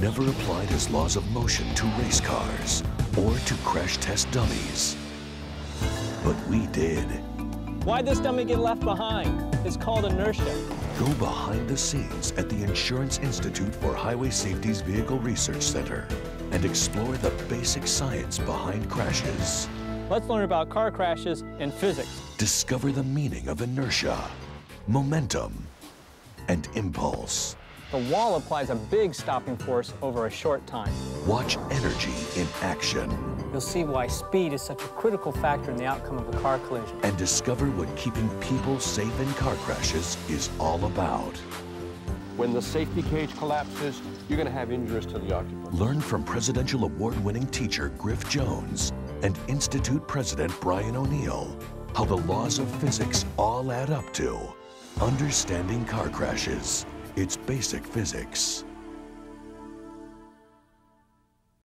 never applied his laws of motion to race cars or to crash test dummies. But we did. Why'd this dummy get left behind? It's called inertia. Go behind the scenes at the Insurance Institute for Highway Safety's Vehicle Research Center and explore the basic science behind crashes. Let's learn about car crashes and physics. Discover the meaning of inertia, momentum, and impulse. The wall applies a big stopping force over a short time. Watch energy in action You'll see why speed is such a critical factor in the outcome of a car collision. and discover what keeping people safe in car crashes is all about. When the safety cage collapses, you're going to have injuries to the occupant. Learn from Presidential Award winning teacher Griff Jones and Institute President Brian O'Neill how the laws of physics all add up to understanding car crashes. It's basic physics.